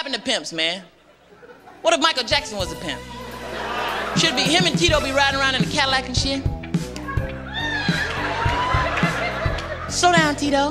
happened to pimps, man? What if Michael Jackson was a pimp? Should be him and Tito be riding around in a Cadillac and shit? Slow down, Tito.